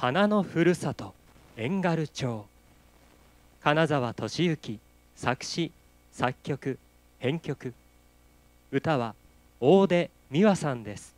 花のふるさと遠軽町。金沢俊之作詞作曲編曲。歌は大出美和さんです。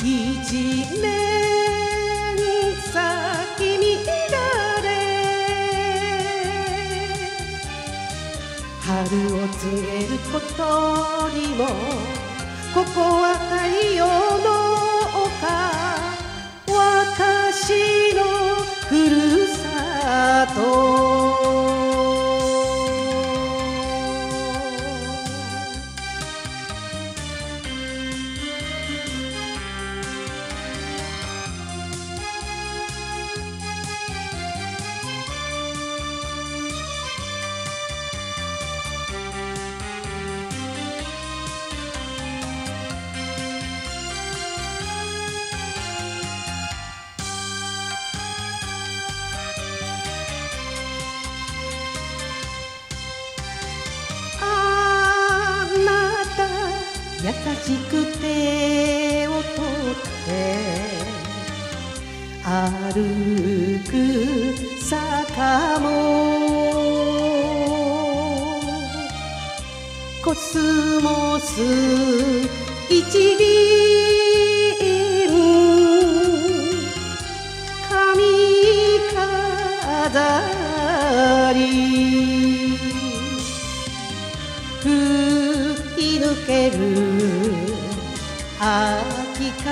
一面咲き乱れ。春を告げることにもここは太陽優しく手を取って歩く坂もコスモス一輪ける。秋風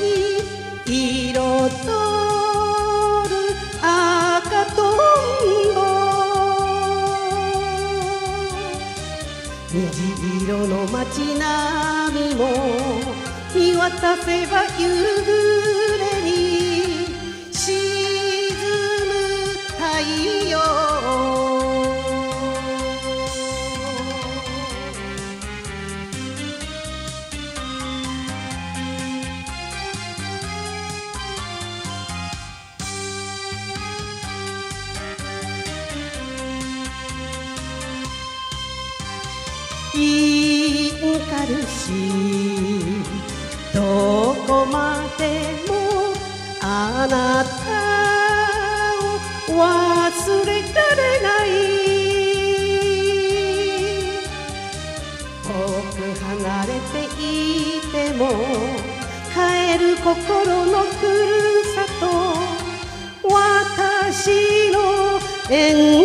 に彩る赤とんぼ虹色の街並みも見渡せば夕暮インカルしどこまでもあなたを忘れられない遠く離れていても帰る心のふるさと私の縁。